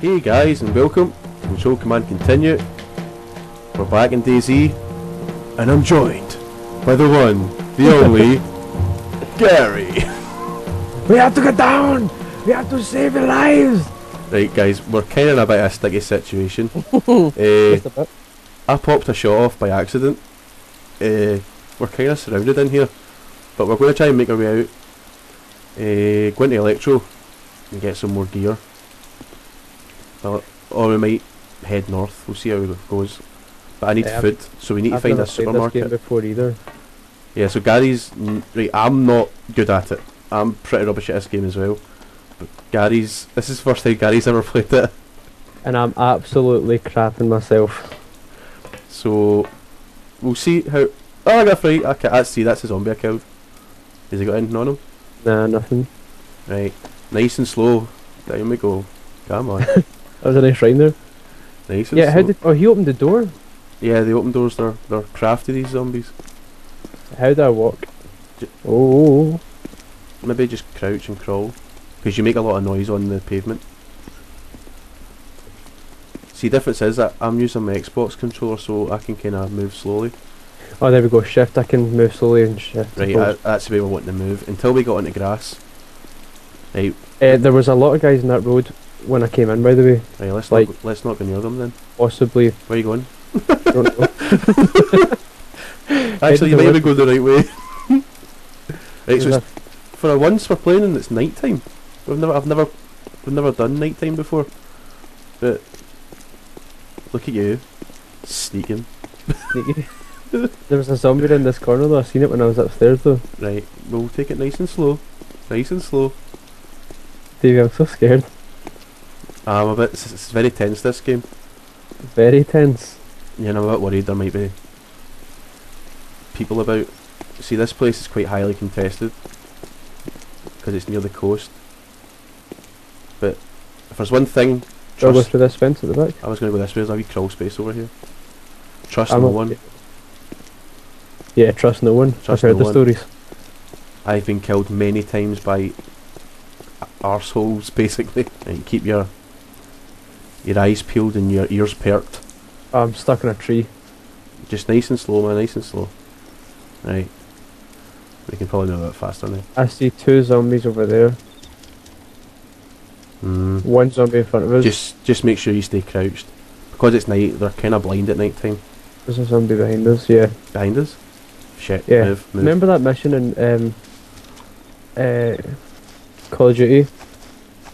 Hey guys and welcome. Control Command continue. We're back in DayZ and I'm joined by the one, the only, Gary. We have to get down! We have to save your lives! Right guys, we're kind of in a bit of a sticky situation. uh, Just a bit. I popped a shot off by accident. Uh, we're kind of surrounded in here, but we're going to try and make our way out. Uh, go into Electro and get some more gear. Or, or we might head north. We'll see how it goes. But I need Yeah, food, so we need I've to find a played this game supermarket. before either. Yeah, so Gary's right. I'm not good at it. I'm pretty rubbish at this game as well. But Gary's this is the first time Gary's ever played it. And I'm absolutely crapping myself. So we'll see how. Oh, I got free. Okay, let's see. That's a zombie I killed. Has he got anything on him? Nah, nothing. Right, nice and slow. Down we go. Come on, That was a nice rhyme there. nice and Yeah, how did. Oh, he opened the door? yeah, the open doors. They're they're crafty. These zombies. How do I walk? J- Oh, Maybe just crouch and crawl, because you make a lot of noise on the pavement. See, difference is that I'm using my Xbox controller, so I can kind of move slowly. oh, there we go. Shift. I can move slowly and shift. Right, I that's the way we're wanting to move until we got onto grass. Right, uh, there was a lot of guys in that road when I came in. By the way, right. Let's Like- not go- let's not go near them then. possibly. Where are you going? don't know. Actually, you might even go the right way. right, so it's, for a once we're playing and it's night time. We've never, I've never, we've never done night time before. But look at you, sneaking. Sneaky. there was a zombie in this corner though. I seen it when I was upstairs though. Right, we'll take it nice and slow, nice and slow. Davey, I'm so scared. I'm a bit, it's, very tense this game. Very tense. Yeah, and I'm a bit worried there might be people about. See, this place is quite highly contested because it's near the coast. But if there's one thing, I go trust, through this fence at the back? I was going to go this way. There's a wee crawl space over here. Trust I'm no one. Yeah, trust no one. Trust I've heard no the one. stories. I've been killed many times by arseholes, basically. And keep your your eyes peeled and your ears perked. I'm stuck in a tree. Just nice and slow, man. Nice and slow. Right. We can probably do a bit faster now. I see two zombies over there. Mm. One zombie in front of us. Just just make sure you stay crouched. Because it's night, they're kind of blind at night time. There's a zombie behind us. Yeah. Behind us? Shit, Yeah. move, move. Remember that mission in um, uh, Call of Duty,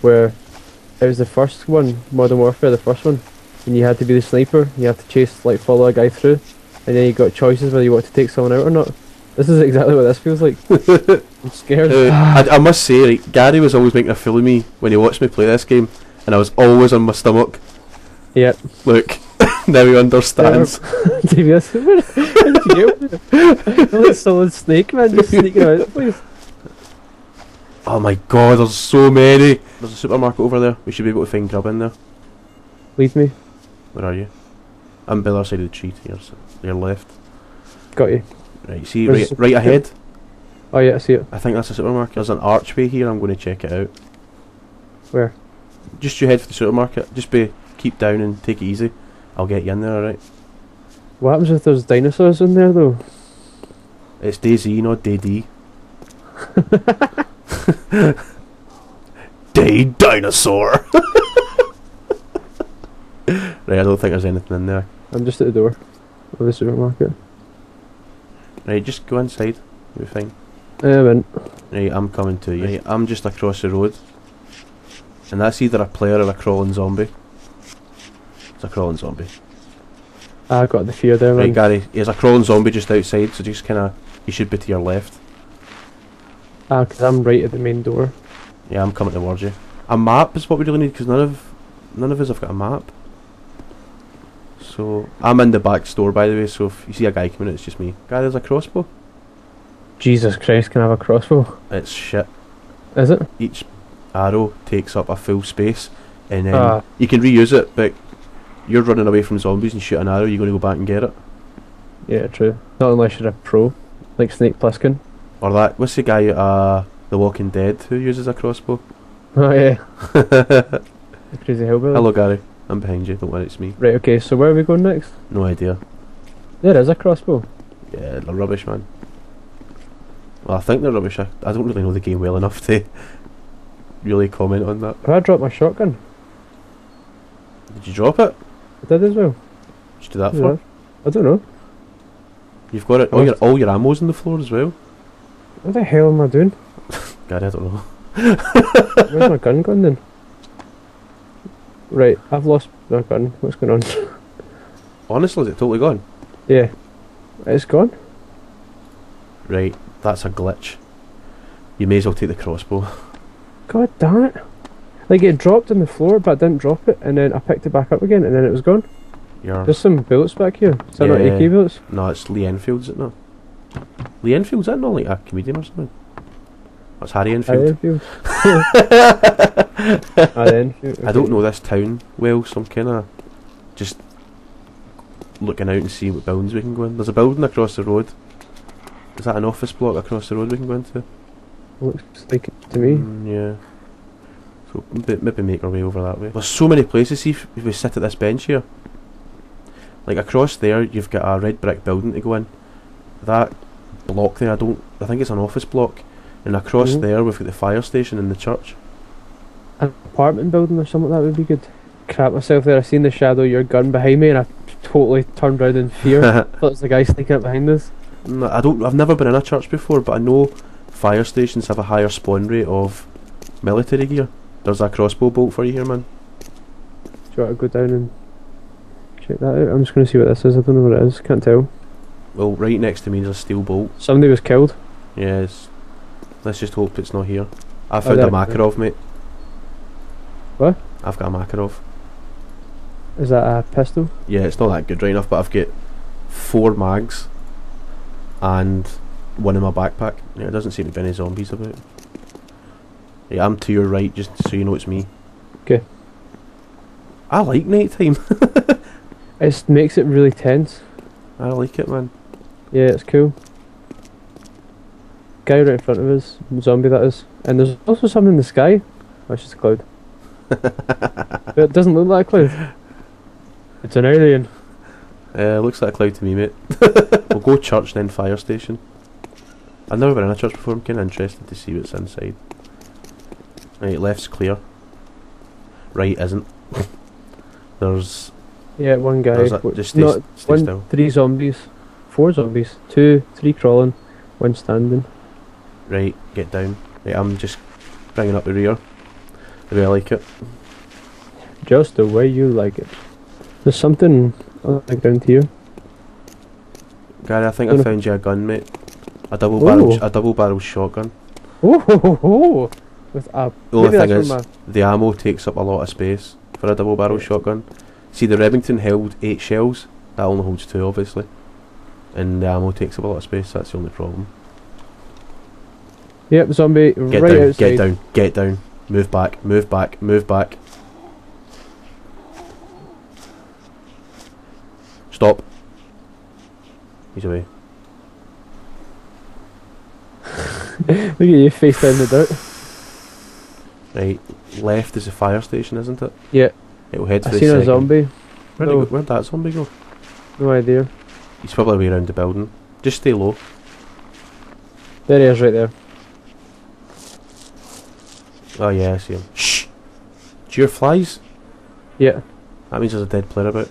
where it was the first one, Modern Warfare, the first one, and you had to be the sniper. You had to chase, like, follow a guy through, and then you got choices whether you want to take someone out or not. This is exactly what this feels like. I'm scared. Uh, I, I must say, right, Gary was always making a fool of me when he watched me play this game, and I was always on my stomach. yeah. Look, now he understands. Where did you get it? Like solid snake, man, just sneaking out, please. Oh my god, there's so many. There's a supermarket over there. We should be able to find grub in there. Leave me. Where are you? I'm by the other side of the tree to your, s- your left. Got you. Right, see, Where's right, right ahead. Oh yeah, I see it. I think that's a supermarket. There's an archway here. I'm going to check it out. Where? Just you head for the supermarket. Just be keep down and take it easy. I'll get you in there, alright? What happens if there's dinosaurs in there though? It's DayZ, not DayD. Day dinosaur. right, I don't think there's anything in there. I'm just at the door of the supermarket. Right, just go inside. You'll be fine. I went. Right, I'm coming to you. Right, I'm just across the road. And that's either a player or a crawling zombie. It's a crawling zombie. Ah, I got the fear there, Right. Gary, there's a crawling zombie just outside, so just kinda, you should be to your left. Ah, because I'm right at the main door. Yeah, I'm coming towards you. A map is what we really need, because none of, none of us have got a map. So, I'm in the back store, by the way, so if you see a guy coming in, it's just me. Guy, there's a crossbow. Jesus Christ, can I have a crossbow? It's shit. Is it? Each arrow takes up a full space, and then Ah. you can reuse it, but you're running away from zombies and shoot an arrow, you're going to go back and get it. Yeah, true. Not unless you're a pro, like Snake Plissken. Or that, what's the guy, uh, The Walking Dead, who uses a crossbow? Oh yeah. The crazy hillbilly. Hello, Gary. I'm behind you. Don't worry, it's me. Right, okay, so where are we going next? No idea. There is a crossbow. Yeah, they're rubbish, man. Well, I think they're rubbish. I, I don't really know the game well enough to really comment on that. Have I dropped my shotgun? Did you drop it? I did as well. Did you do that Yeah. for? I don't know. You've got it. All your all your ammo's on the floor as well. What the hell am I doing? God, I don't know. Where's my gun gone then? Right, I've lost my gun. What's going on? Honestly, is it totally gone? yeah. It's gone? Right, that's a glitch. You may as well take the crossbow. God damn it. Like it dropped on the floor but I didn't drop it and then I picked it back up again and then it was gone. You're There's some bullets back here. Is that not Yeah. AK bullets? no, it's Lee Enfield, is it not? Lee Enfield's that not like a comedian or something? That's Harry Enfield. Enfield. Enfield. I don't know this town well, so I'm kind of just looking out and seeing what buildings we can go in. There's a building across the road. Is that an office block across the road we can go into? Looks like it to me. Mm, yeah. So maybe, maybe make our way over that way. There's so many places. See if, if we sit at this bench here. Like across there, you've got a red brick building to go in. That block there, I don't. I think it's an office block. And across Mhm. there, we've got the fire station and the church. An apartment building or something like that would be good. Crap myself there. I seen the shadow of your gun behind me and I totally turned round in fear. Thought it was the guy sneaking up behind us. No, I don't. I've never been in a church before, but I know fire stations have a higher spawn rate of military gear. There's a crossbow bolt for you here, man. Do you want to go down and check that out? I'm just going to see what this is. I don't know what it is. Can't tell. Well, right next to me is a steel bolt. Somebody was killed. Yes. Let's just hope it's not here. I Oh, found a there- Makarov, mate. What? I've got a Makarov. Is that a pistol? Yeah, it's not that good right enough, but I've got four mags and one in my backpack. Yeah, it doesn't seem to be any zombies about. Yeah, I'm to your right, just so you know it's me. Okay. I like nighttime. It makes it really tense. I like it, man. Yeah, it's cool. Guy right in front of us, zombie that is. And there's also something in the sky. Oh, it's just a cloud. but it doesn't look like a cloud. It's an alien. Uh, looks like a cloud to me, mate. we'll go church then fire station. I've never been in a church before. I'm kind of interested to see what's inside. Right, left's clear. Right isn't. There's Yeah, one guy. There's a, just stay, not stay one, still. three zombies, four zombies, two, three crawling, one standing. Right, get down. Right, I'm just bringing up the rear. The way I like it. Just the way you like it. There's something on the ground here. Gary, I think I found you a gun, mate. A double barrel, a double barrel shotgun. Oh, ho, ho, ho. with a. The only thing is, the ammo takes up a lot of space for a double barrel shotgun. See, the Remington held eight shells. That only holds two, obviously. And the ammo takes up a lot of space. so That's the only problem. Yep, zombie Get right down, outside. get down, get down. Move back, move back, move back. Stop. He's away. Look at you face down the dirt. Right, left is the fire station, isn't it? Yeah. It'll head for I the seen a zombie. Where'd, No. go? Oh. Where'd that zombie go? No idea. He's probably way around the building. Just stay low. There he is, right there. Oh yeah, I see him. Shh! Do you hear flies? Yeah, That means there's a dead player about.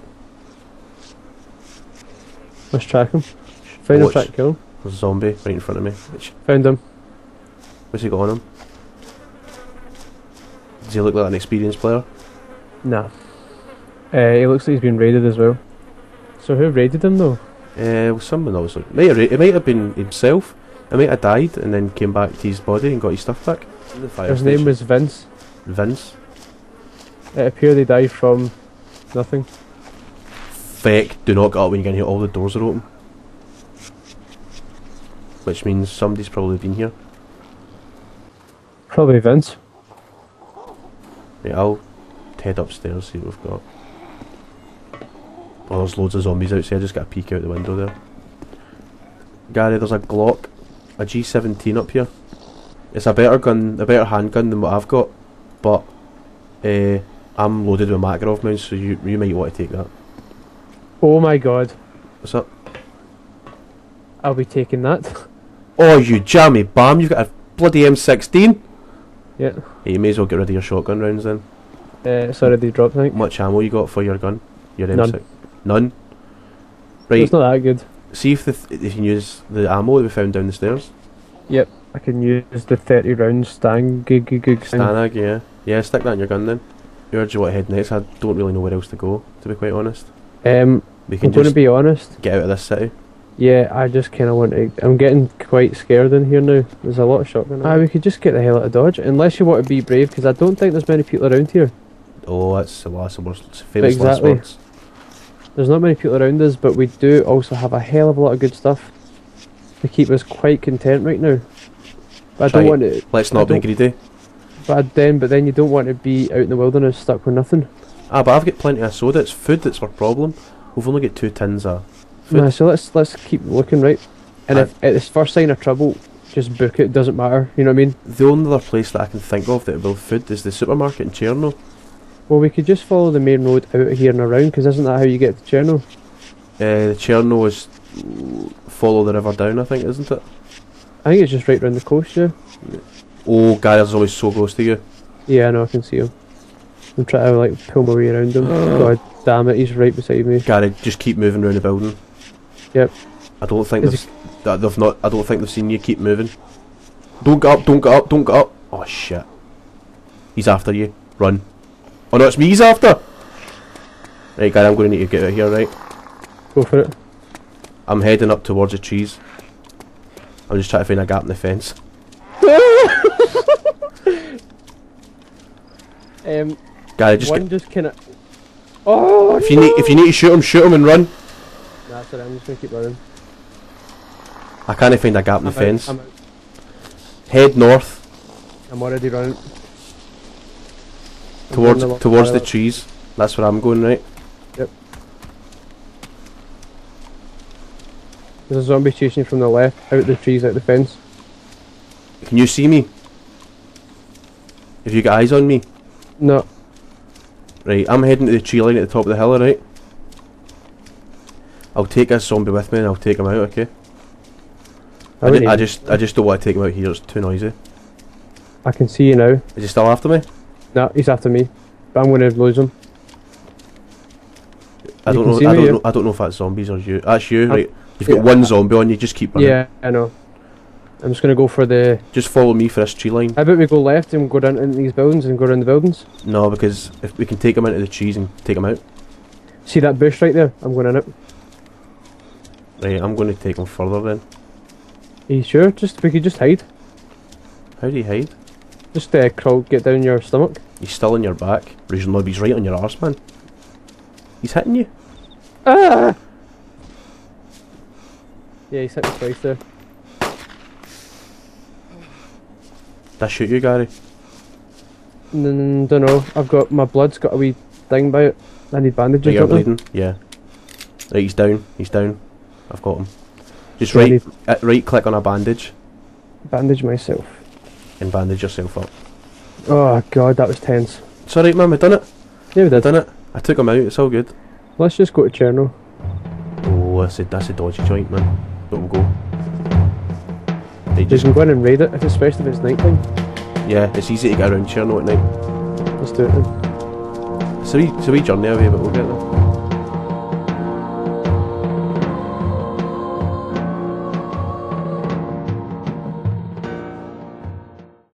let's track him. Find him, Watch. track, kill him. There's a zombie right in front of me. Which, Found him. what's he got on him? Does he look like an experienced player? Nah. Uh, he looks like he's been raided as well. So who raided him though? Uh, someone else. Like, might have, it might have been himself. He might have died and then came back to his body and got his stuff back. His station. name was Vince. Vince. It appeared he died from nothing. Feck, do not get up when you get here. All the doors are open. Which means somebody's probably been here. Probably Vince. Right, I'll head upstairs, see what we've got. Oh, there's loads of zombies outside, I just got a peek out the window there. Gary, there's a Glock, a G17 up here. It's a better gun, a better handgun than what I've got, but uh, I'm loaded with Makarov mounts, so you you might want to take that. Oh my god. What's up? I'll be taking that. Oh, you jammy bam! You've got a bloody M16. yeah. You may as well get rid of your shotgun rounds then. Uh, sorry, they dropped, I think. Much ammo you got for your gun? Your None. M6? None. Right. It's not that good. See if the th- if you can use the ammo that we found down the stairs. Yep, I can use the 30 round stang gig gig gig. Stanag, yeah. Yeah, stick that in your gun then. Where do you want to head next? I don't really know where else to go, to be quite honest. Um, We I'm can going to just be honest. get out of this city. Yeah, I just kind of want to. I'm getting quite scared in here now. There's a lot of shotgun. Ah, we could just get the hell out of Dodge, unless you want to be brave, because I don't think there's many people around here. Oh, that's the last of worst famous last Exactly. words. There's not many people around us, but we do also have a hell of a lot of good stuff to keep us quite content right now. But I don't want to. Let's not be greedy. But then, but then you don't want to be out in the wilderness stuck with nothing. Ah, but I've got plenty of soda. It's food that's our problem. We've only got two tins of food. Nah, so let's let's keep looking right. And I- if at this first sign of trouble, just book it. Doesn't matter. You know what I mean? The only other place that I can think of that will food is the supermarket in Cherno. Well, we could just follow the main road out of here and around, because isn't that how you get to Cherno? Uh, the Cherno is follow the river down, I think, isn't it? I think it's just right round the coast, yeah. Oh, Gary's always so close to you. Yeah, I know, I can see him. I'm trying to like pull my way around him. God damn it, he's right beside me. Gary, just keep moving around the building. Yep. I don't think they've, that they've not. I don't think they've seen you. Keep moving. Don't get up. Don't get up. Don't get up. Oh shit. He's after you. Run. Oh no, it's me. He's after. Right, guy, I'm going to need to get out of here. Right. Go for it. I'm heading up towards the trees. I'm just trying to find a gap in the fence. Um, Gary, just one just kind of. Oh, if you need if you need to shoot him, shoot him and run. Nah, sorry, I'm just gonna keep running. I can't find a gap in the I'm out, fence. Head north I'm already running. Towards running towards the trees. That's where I'm going. Right. Yep. There's a zombie chasing you from the left, out the trees, out the fence. Can you see me? Have you got eyes on me? No, Right, I'm heading to the tree line at the top of the hill, right? I'll take this zombie with me and I'll take him out, okay? I, wouldn't I just I just don't want to take him out here, it's too noisy. I can see you now. Is he still after me? No, he's after me, but I'm gonna lose him. I You don't know I don't know I don't know if that's zombies or you. That's you, I'm- right. You've got yeah. one zombie on you, just keep running. Yeah, I know. I'm just gonna go for the. Just follow me for this tree line. How about we go left and go down into these buildings and go around the buildings? No, because if we can take him into the trees and take them out. See that bush right there? I'm going in it. Right, I'm going to take them further then. Are you sure? Just we could just hide. How do you hide? Just uh, crawl, get down your stomach. He's still on your back. Reasonably, he's right on your arse, man. He's hitting you. Ah! Yeah, he's hit me twice there. Did I shoot you, Gary? Mm, don't know. I've got my blood's got a wee thing by it. I need bandages. Right, you're don't bleeding. Yeah. Right, he's down. He's down. I've got him. Just I right, uh, right click on a bandage bandage myself. And bandage yourself up. Oh god, that was tense. It's alright, man. I done it. Yeah, we did. done it. I took him out. It's all good. Let's just go to Cherno. Oh, that's a that's a dodgy joint, man. But we'll go. We just can go in and raid it, if especially if it's night time. yeah, it's easy to get around Cherno at night. Let's do it then. It's a wee, it's a wee journey away, but we'll get there.